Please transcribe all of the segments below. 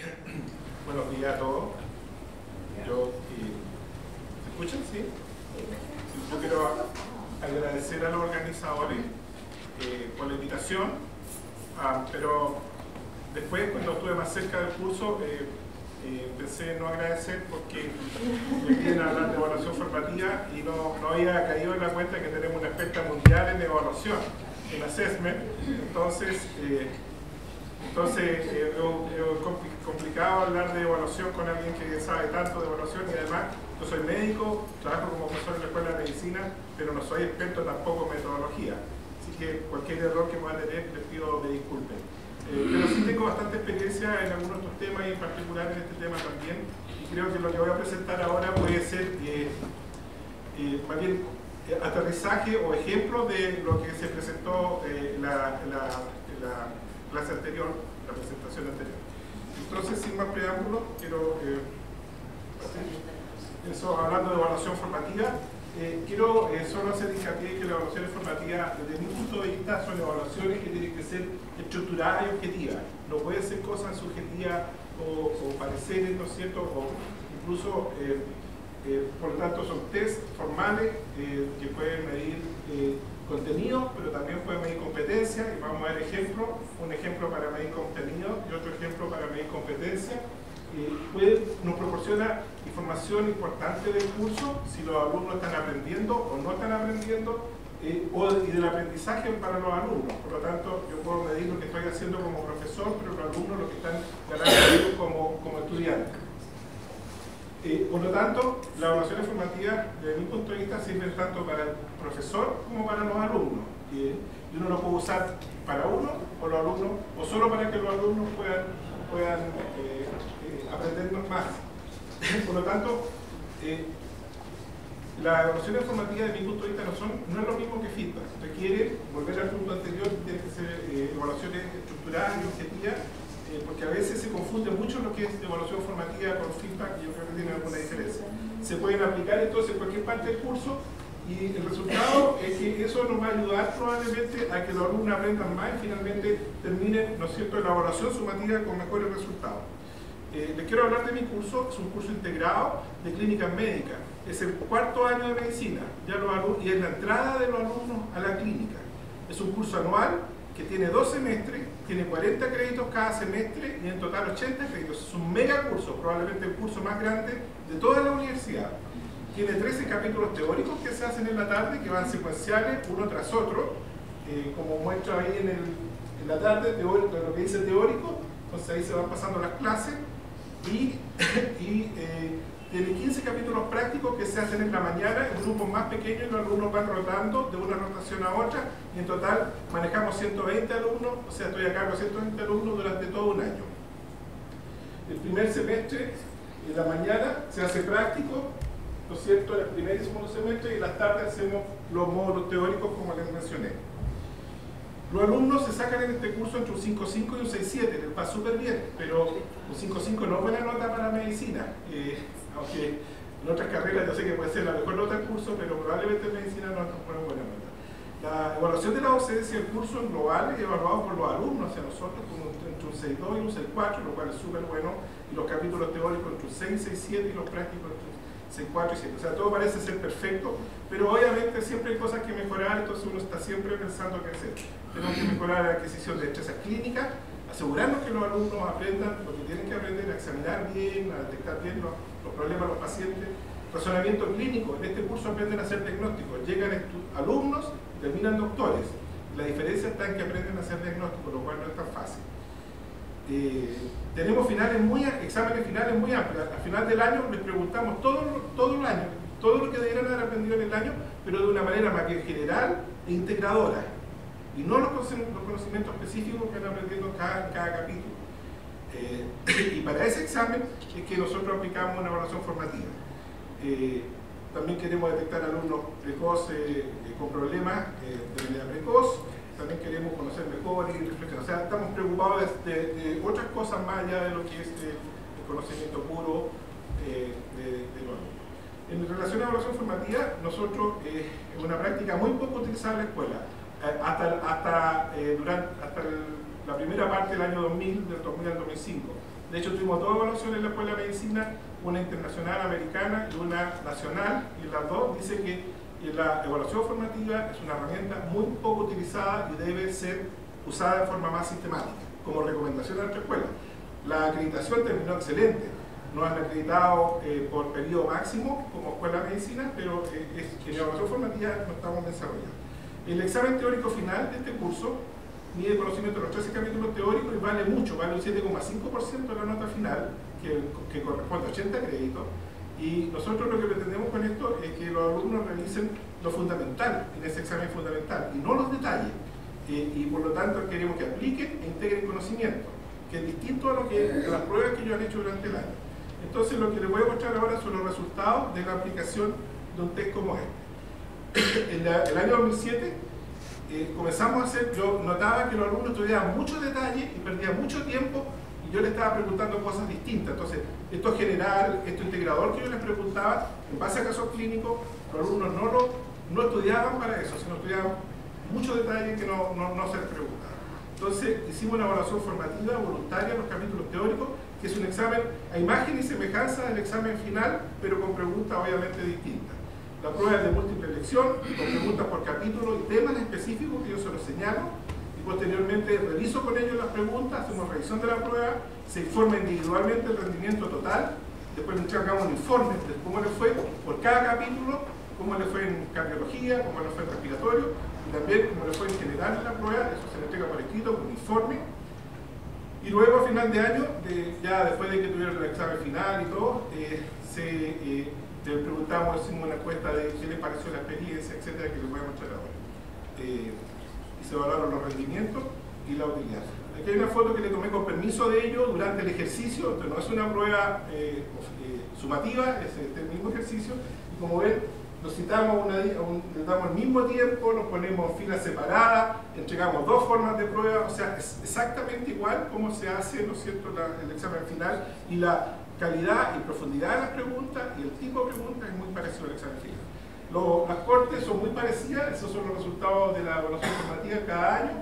Buenos días a todos. Yo, ¿Se escuchan? Sí. Yo quiero agradecer a los organizadores eh, por la invitación, ah, pero después cuando estuve más cerca del curso eh, eh, pensé no agradecer porque me quieren hablar de evaluación formativa y no, no había caído en la cuenta que tenemos una experta mundial en evaluación, en assessment, entonces entonces es complicado hablar de evaluación con alguien que sabe tanto de evaluación y además yo soy médico, trabajo como profesor en la escuela de medicina, pero no soy experto tampoco en metodología. Así que cualquier error que pueda tener les pido me disculpen. Eh, pero sí tengo bastante experiencia en algunos otros temas y en particular en este tema también. Y creo que lo que voy a presentar ahora puede ser eh, eh, más bien aterrizaje o ejemplo de lo que se presentó la clase anterior, la presentación anterior. Entonces, sin más preámbulos, quiero, eh, eso, hablando de evaluación formativa, eh, quiero eh, solo hacer hincapié que las evaluaciones formativas, desde mi punto de vista, son evaluaciones que tienen que ser estructuradas y objetivas. No pueden ser cosas subjetivas o, o pareceres, ¿no es cierto? O incluso, por lo tanto, son test formales que pueden medir contenido, pero también puede medir competencia y vamos a ver ejemplos, un ejemplo para medir contenido y otro ejemplo para medir competencia. puede, nos proporciona información importante del curso, si los alumnos están aprendiendo o no están aprendiendo, eh, o, y del aprendizaje para los alumnos. Por lo tanto, yo puedo medir lo que estoy haciendo como profesor, pero los alumnos lo que están ganando como, como estudiantes. Eh, por lo tanto, las evaluaciones formativas, desde mi punto de vista, sirven tanto para el profesor como para los alumnos. y uno lo puede usar para uno o los alumnos, o solo para que los alumnos puedan, puedan eh, eh, aprender más. por lo tanto, las evaluaciones formativas, desde mi punto de vista, no, son, no es lo mismo que feedback. Requiere, volver al punto anterior, tiene que ser evaluaciones estructuradas y objetivas porque a veces se confunde mucho lo que es evaluación formativa con feedback y yo creo que tiene alguna diferencia. Se pueden aplicar entonces en cualquier parte del curso y el resultado es que eso nos va a ayudar probablemente a que los alumnos aprendan más y finalmente terminen, ¿no es cierto?, la evaluación sumativa con mejores resultados. Eh, les quiero hablar de mi curso, es un curso integrado de clínica médica. Es el cuarto año de medicina ya los y es la entrada de los alumnos a la clínica. Es un curso anual que tiene dos semestres, tiene 40 créditos cada semestre y en total 80 créditos. Es un mega curso, probablemente el curso más grande de toda la universidad. Tiene 13 capítulos teóricos que se hacen en la tarde, que van secuenciales uno tras otro, eh, como muestro ahí en la tarde, teórico, lo que dice teórico, entonces ahí se van pasando las clases y, y eh, tiene 15 capítulos prácticos que se hacen en la mañana en grupos más pequeños los alumnos van rotando de una rotación a otra y en total manejamos 120 alumnos, o sea, estoy a cargo de 120 alumnos durante todo un año. El primer semestre, en la mañana, se hace práctico, ¿no es cierto?, el primer y segundo semestre y en las tardes hacemos los módulos teóricos como les mencioné. Los alumnos se sacan en este curso entre un 5.5 y un 6.7, les va súper bien, pero un 5.5 no es buena nota para medicina. Eh, aunque en otras carreras yo sé que puede ser la mejor nota del curso, pero probablemente en medicina no es una buena nota. La evaluación de la docencia del curso en global es evaluado por los alumnos hacia nosotros como entre un 6.2 y un 6.4, lo cual es súper bueno, y los capítulos teóricos entre un 6, 6.7 y los prácticos entre 6.4 y 7. O sea, todo parece ser perfecto, pero obviamente siempre hay cosas que mejorar, entonces uno está siempre pensando qué hacer. Tenemos que mejorar la adquisición de destrezas clínicas, asegurarnos que los alumnos aprendan lo que tienen que aprender, a examinar bien, a detectar bien los problemas de los pacientes. Razonamiento clínico, en este curso aprenden a hacer diagnósticos, llegan alumnos, terminan doctores. La diferencia está en que aprenden a hacer diagnósticos, lo cual no es tan fácil. Eh, tenemos finales muy, exámenes finales muy amplios. Al final del año les preguntamos todo, todo el año, todo lo que deberían haber aprendido en el año, pero de una manera más que general e integradora. Y no los, conocimientos específicos que en cada, cada capítulo. Eh, y para ese examen es que nosotros aplicamos una evaluación formativa. Eh, también queremos detectar alumnos precoces eh, con problemas de manera precoz, también queremos conocer mejor y reflexionar. O sea, estamos preocupados de, otras cosas más allá de lo que es el, conocimiento puro de, de los alumnos. En relación a la evaluación formativa, nosotros es una práctica muy poco utilizada en la escuela. hasta, hasta, durante, hasta el la primera parte del año 2000, del 2000 al 2005. De hecho, tuvimos dos evaluaciones en la Escuela de Medicina, una internacional americana y una nacional, y las dos dice que la evaluación formativa es una herramienta muy poco utilizada y debe ser usada de forma más sistemática, como recomendación a nuestra escuela. La acreditación terminó excelente, nos han acreditado eh, por periodo máximo como escuela de medicina, pero eh, es, en evaluación formativa no estamos desarrollando. El examen teórico final de este curso mide conocimiento de los 13 capítulos teóricos y vale mucho, vale un 7,5% de la nota final, que, que, corresponde a 80 créditos. Y nosotros lo que pretendemos con esto es que los alumnos revisen lo fundamental en ese examen fundamental y no los detalles. Eh, y por lo tanto queremos que apliquen e integren conocimiento, que es distinto a, lo que, a las pruebas que ellos han hecho durante el año. Entonces lo que les voy a mostrar ahora son los resultados de la aplicación de un test como este. El año 2007 eh, comenzamos a hacer, yo notaba que los alumnos estudiaban mucho detalle y perdían mucho tiempo y yo les estaba preguntando cosas distintas. Entonces, esto general, esto integrador que yo les preguntaba, en base a casos clínicos, los alumnos no, lo, no estudiaban para eso, sino estudiaban mucho detalle que no, no, no se les preguntaba. Entonces, hicimos una evaluación formativa voluntaria los capítulos teóricos que es un examen a imagen y semejanza del examen final, pero con preguntas obviamente distintas. La prueba es de múltiple elección, con preguntas por capítulo y temas específicos que yo se los señalo, y posteriormente reviso con ellos las preguntas, hacemos revisión de la prueba, se informa individualmente el rendimiento total, después le entregamos un informe de cómo le fue por cada capítulo, cómo le fue en cardiología, cómo le fue en respiratorio, y también cómo le fue en general en la prueba, eso se le entrega por escrito, un informe, y luego a final de año, ya después de que tuvieron el examen final y todo, eh, se, eh, le preguntamos, hicimos una encuesta de qué les pareció la experiencia, etcétera, que les voy a mostrar ahora. Eh, y se evaluaron los rendimientos y la utilidad. Aquí hay una foto que le tomé con permiso de ellos durante el ejercicio, entonces no es una prueba sumativa, es el mismo ejercicio, y como ven, nos citamos, una, un, damos al mismo tiempo, nos ponemos filas separadas, entregamos dos formas de prueba, o sea, es exactamente igual como se hace, ¿no es cierto?, el examen final y la calidad y profundidad de las preguntas y el tipo de preguntas es muy parecido al examen final. las cortes son muy parecidas, esos son los resultados de la evaluación formativa cada año.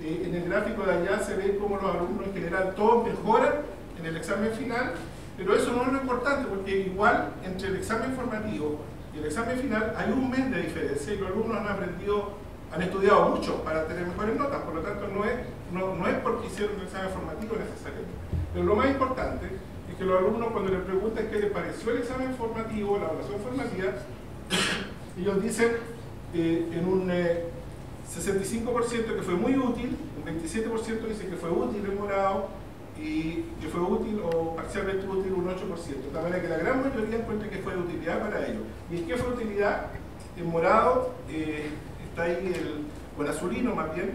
Eh, en el gráfico de allá se ve cómo los alumnos en general todos mejoran en el examen final, pero eso no es lo importante porque igual entre el examen formativo el examen final hay un mes de diferencia y los alumnos han aprendido, han estudiado mucho para tener mejores notas, por lo tanto no es, no, no es porque hicieron un examen formativo necesariamente. Pero lo más importante que los alumnos cuando les preguntan qué les pareció el examen formativo, la evaluación formativa, ellos dicen eh, en un 65% eh, que fue muy útil, un 27% dice que fue útil en morado, y que fue útil o parcialmente útil un 8%, de manera que la gran mayoría encuentra que fue de utilidad para ellos. ¿Y es que fue utilidad? En morado eh, está ahí el, o el azulino más bien,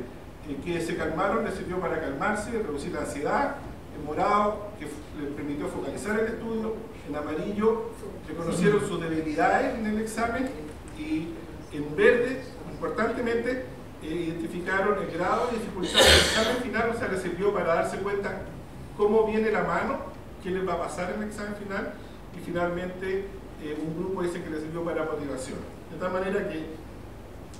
eh, que se calmaron, les sirvió para calmarse, reducir la ansiedad, en morado, que les permitió focalizar el estudio, en amarillo, reconocieron sus debilidades en el examen y en verde, importantemente, eh, identificaron el grado de dificultad del examen final, o sea, les sirvió para darse cuenta cómo viene la mano, qué les va a pasar en el examen final y finalmente eh, un grupo dice que les sirvió para motivación. De tal manera que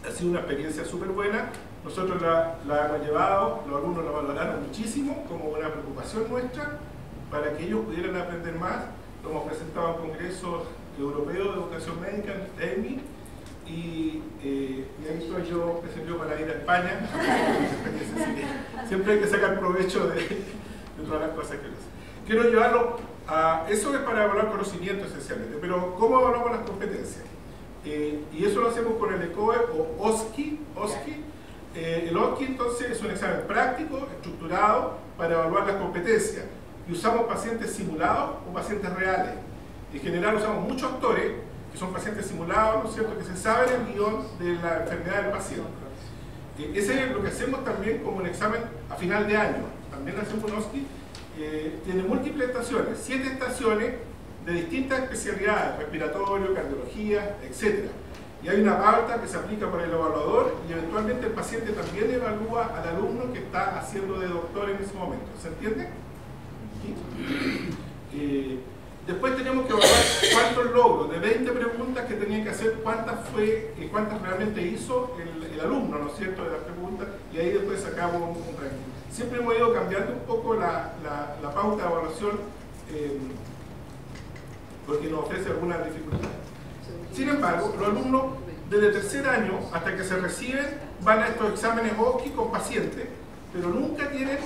ha sido una experiencia súper buena, nosotros la, hemos llevado, los alumnos la valoraron muchísimo como una preocupación nuestra para que ellos pudieran aprender más. Lo hemos presentado en Congreso Europeo de Educación Médica, EMI, y, eh, y, ahí estoy yo, que sirvió para ir a España. Siempre hay que sacar provecho de, todas las cosas que hacen. Quiero llevarlo a... Eso es para evaluar conocimiento esencialmente, pero ¿cómo evaluamos las competencias? Eh, y eso lo hacemos con el ECOE o OSCI. OSCI. Eh, el OSCI entonces es un examen práctico, estructurado, para evaluar las competencias. Y usamos pacientes simulados o pacientes reales. En general usamos muchos actores, que son pacientes simulados, ¿no es cierto?, que se saben el guion de la enfermedad del paciente. Eh, ese es lo que hacemos también como un examen a final de año también la Sekunoski, eh, tiene múltiples estaciones, siete estaciones de distintas especialidades, respiratorio, cardiología, etc. Y hay una pauta que se aplica por el evaluador y eventualmente el paciente también evalúa al alumno que está haciendo de doctor en ese momento. ¿Se entiende? Eh, Después tenemos que evaluar cuántos logros, de 20 preguntas que tenía que hacer, cuántas fue, y cuántas realmente hizo el, alumno, ¿no es cierto?, de las preguntas, y ahí después sacamos un, ranking. Siempre hemos ido cambiando un poco la, pauta de evaluación eh, porque nos ofrece algunas dificultades. Sin embargo, los alumnos desde tercer año hasta que se reciben van a estos exámenes OSCE con pacientes, pero nunca tienen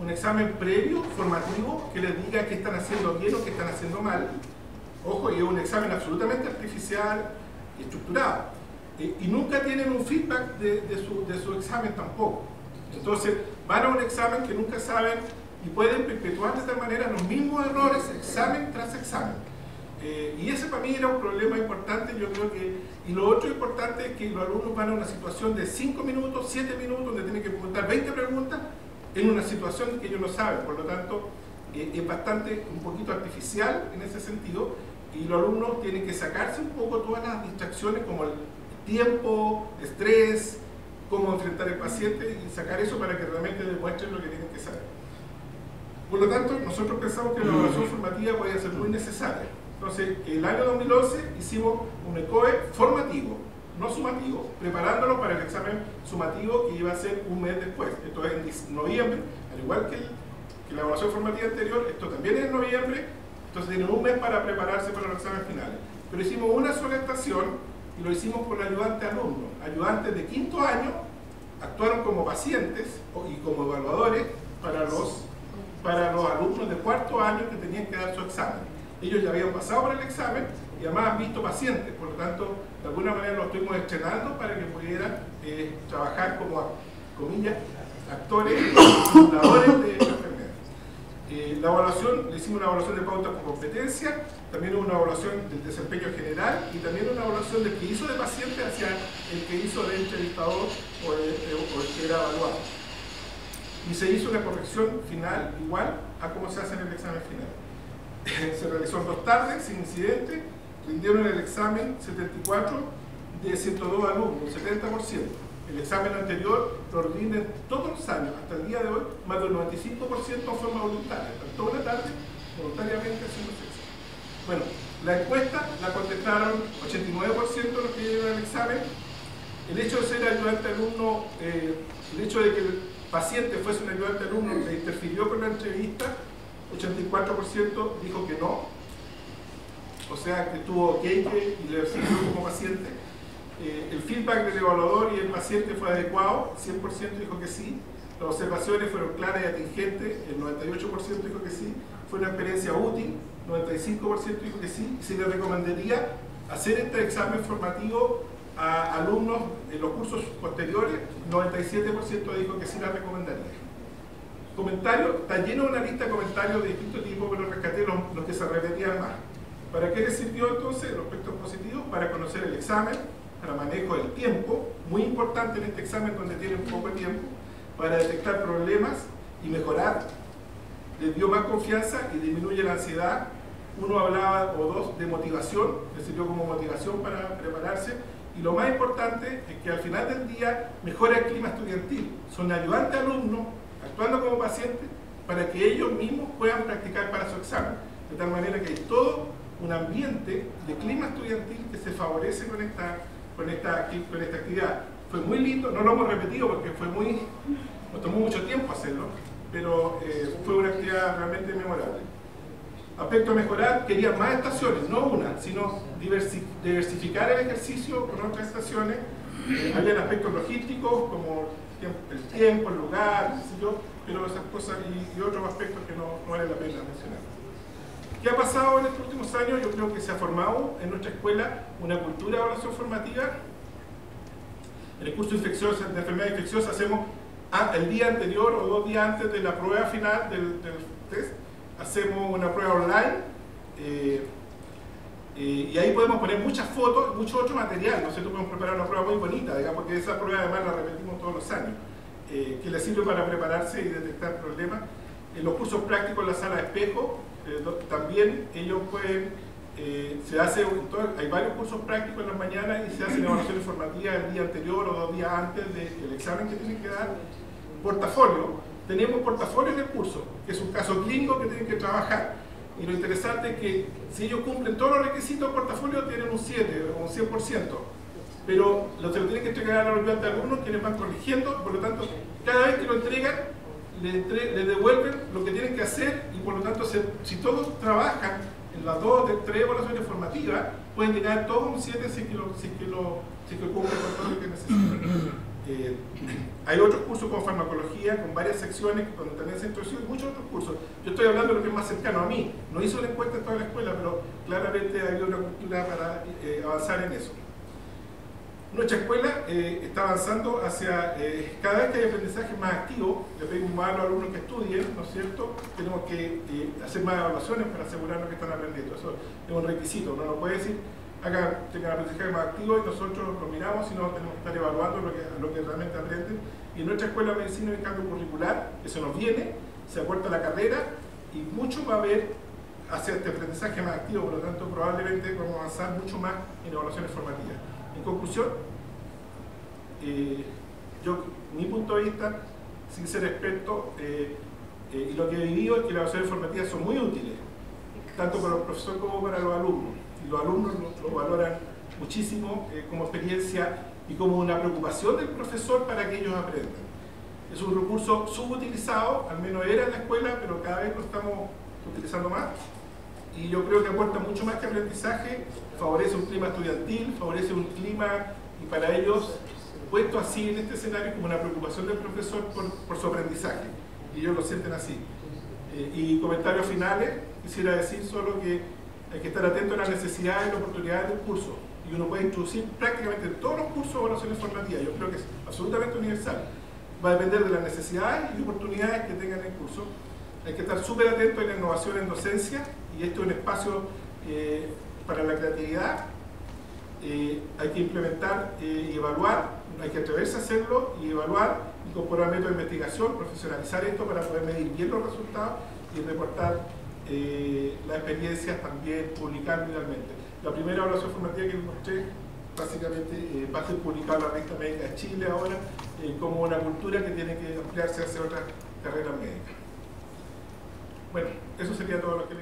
un examen previo, formativo, que les diga qué están haciendo bien o qué están haciendo mal. Ojo, y es un examen absolutamente artificial y estructurado. y nunca tienen un feedback de, su, su, examen tampoco. Entonces, van a un examen que nunca saben y pueden perpetuar de esta manera los mismos errores, examen tras examen. Eh, y ese para mí era un problema importante, yo creo que, y lo otro importante es que los alumnos van a una situación de 5 minutos, 7 minutos, donde tienen que preguntar 20 preguntas en una situación que ellos no saben, por lo tanto eh, es bastante, un poquito artificial en ese sentido, y los alumnos tienen que sacarse un poco todas las distracciones como el tiempo, estrés, cómo enfrentar el paciente y sacar eso para que realmente demuestren lo que tienen que saber. Por lo tanto, nosotros pensamos que la evaluación formativa puede ser muy necesaria. Entonces, el año 2011 hicimos un ECOE formativo, no sumativo, preparándolo para el examen sumativo que iba a ser un mes después. Esto es en noviembre, al igual que, la evaluación formativa anterior, esto también es en noviembre, entonces tienen un mes para prepararse para los exámenes finales. Pero hicimos una sola estación y lo hicimos con ayudantes alumnos. Ayudantes de quinto año actuaron como pacientes y como evaluadores para los, para los alumnos de cuarto año que tenían que dar su examen ellos ya habían pasado por el examen y además han visto pacientes, por lo tanto, de alguna manera los estuvimos entrenando para que pudieran eh, trabajar como, comillas, actores, fundadores de la enfermedad. Eh, la evaluación, le hicimos una evaluación de pautas por competencia, también una evaluación del desempeño general y también una evaluación del que hizo de paciente hacia el que hizo de entrevistador o el que era evaluado. Y se hizo una corrección final igual a cómo se hace en el examen final. Se realizó en dos tardes, sin incidente, rindieron el examen 74 de 102 alumnos, 70%. El examen anterior lo rinden todos los años, hasta el día de hoy, más del 95% en forma voluntaria, toda una tarde voluntariamente haciendo examen. Bueno, la encuesta la contestaron 89% de los que llegaron al examen. El hecho de ser ayudante alumno, eh, el hecho de que el paciente fuese un ayudante alumno, le interfirió con la entrevista, 84% dijo que no, o sea que tuvo que y le sirvió como paciente. Eh, el feedback del evaluador y el paciente fue adecuado, 100% dijo que sí. Las observaciones fueron claras y atingentes, el 98% dijo que sí. Fue una experiencia útil, 95% dijo que sí. Y se le recomendaría hacer este examen formativo a alumnos en los cursos posteriores, 97% dijo que sí la recomendaría comentarios, está lleno de una lista de comentarios de distintos tipos, pero rescaté los, que se repetían más. ¿Para qué les sirvió entonces los aspectos positivos? Para conocer el examen, para manejo del tiempo, muy importante en este examen donde tienen poco tiempo, para detectar problemas y mejorar. Les dio más confianza y disminuye la ansiedad. Uno hablaba o dos de motivación, les sirvió como motivación para prepararse. Y lo más importante es que al final del día mejora el clima estudiantil. Son ayudantes alumnos actuando como pacientes para que ellos mismos puedan practicar para su examen. De tal manera que hay todo un ambiente de clima estudiantil que se favorece con esta, con esta, con esta actividad. Fue muy lindo, no lo hemos repetido porque fue muy, nos tomó mucho tiempo hacerlo, pero eh, fue una actividad realmente memorable. Aspecto a mejorar, quería más estaciones, no una, sino diversificar el ejercicio con otras estaciones. Eh, había aspectos logísticos como el tiempo, el lugar, pero esas cosas y, otros aspectos que no, vale la pena mencionar. ¿Qué ha pasado en estos últimos años? Yo creo que se ha formado en nuestra escuela una cultura de evaluación formativa. En el curso infecciosa, de enfermedad infecciosa hacemos el día anterior o dos días antes de la prueba final del, test, hacemos una prueba online. Eh, y ahí podemos poner muchas fotos, mucho otro material, nosotros podemos preparar una prueba muy bonita, digamos, porque esa prueba además la repetimos todos los años, eh, que le sirve para prepararse y detectar problemas. En los cursos prácticos en la sala de espejo, eh, también ellos pueden, eh, se hace, hay varios cursos prácticos en las mañanas y se hace una evaluación informativa el día anterior o dos días antes del examen que tienen que dar. Portafolio, tenemos portafolio en el curso, que es un caso clínico que tienen que trabajar Y lo interesante es que si ellos cumplen todos los requisitos del portafolio, tienen un 7 o un 100%. Pero lo se lo tienen que entregar a la unidad de algunos quienes van corrigiendo, por lo tanto, cada vez que lo entregan, le, devuelven lo que tienen que hacer y por lo tanto, si todos trabajan en las dos, tres evaluaciones formativas, pueden llegar todos un 7 si que lo, si que lo, cumplen que necesitan. Eh, hay otros cursos con farmacología, con varias secciones donde también se introducen muchos otros cursos. Yo estoy hablando de lo que es más cercano a mí. No hizo la encuesta en toda la escuela, pero claramente hay una cultura para eh, avanzar en eso. Nuestra escuela eh, está avanzando hacia, cada vez que hay aprendizaje más activo, le pedimos más a los alumnos que estudien, ¿no es cierto? Tenemos que hacer más evaluaciones para asegurarnos que están aprendiendo. Eso es un requisito, no puede decir, hagan, tengan aprendizaje más activo y nosotros lo miramos y no tenemos que estar evaluando lo que, lo que realmente aprenden. Y en nuestra escuela de medicina hay cambio curricular, eso nos viene, se acorta la carrera y mucho va a haber hacia este aprendizaje más activo, por lo tanto probablemente vamos a avanzar mucho más en evaluaciones formativas. En conclusión, eh, yo, mi punto de vista, sin ser experto, eh, eh, y lo que he vivido es que las evaluaciones formativas son muy útiles, tanto para los profesores como para los alumnos los alumnos lo, valoran muchísimo eh, como experiencia y como una preocupación del profesor para que ellos aprendan. Es un recurso subutilizado, al menos era en la escuela, pero cada vez lo estamos utilizando más. Y yo creo que aporta mucho más que aprendizaje, favorece un clima estudiantil, favorece un clima, y para ellos, puesto así en este escenario, como una preocupación del profesor por, su aprendizaje. Y ellos lo sienten así. Eh, y comentarios finales, quisiera decir solo que hay que estar atento a las necesidades y las oportunidades del curso. Y uno puede introducir prácticamente todos los cursos de evaluaciones formativas. Yo creo que es absolutamente universal. Va a depender de las necesidades y oportunidades que tengan el curso. Hay que estar súper atento a la innovación en docencia y esto es un espacio eh, para la creatividad. Eh, hay que implementar eh, y evaluar, hay que atreverse a hacerlo y evaluar, incorporar métodos de investigación, profesionalizar esto para poder medir bien los resultados y reportar eh, las experiencias también publicar finalmente. La primera evaluación formativa que mostré básicamente eh, va a ser publicada la revista médica de Chile ahora eh, como una cultura que tiene que ampliarse hacia otras carreras médicas. Bueno, eso sería todo lo que